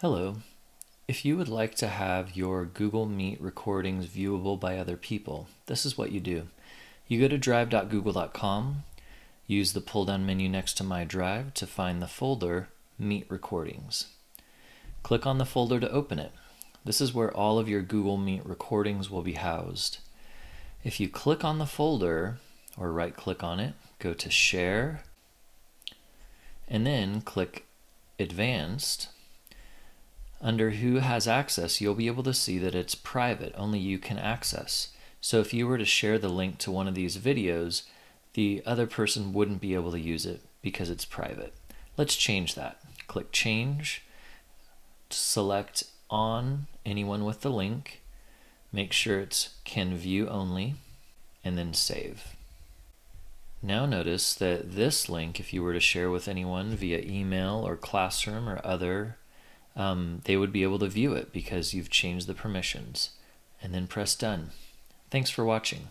Hello. If you would like to have your Google Meet recordings viewable by other people, this is what you do. You go to drive.google.com, use the pull down menu next to My Drive to find the folder Meet Recordings. Click on the folder to open it. This is where all of your Google Meet recordings will be housed. If you click on the folder or right click on it, go to Share, and then click Advanced under who has access, you'll be able to see that it's private, only you can access. So if you were to share the link to one of these videos, the other person wouldn't be able to use it because it's private. Let's change that. Click change, select on anyone with the link, make sure it's can view only, and then save. Now notice that this link, if you were to share with anyone via email or classroom or other um, they would be able to view it because you've changed the permissions. And then press done. Thanks for watching.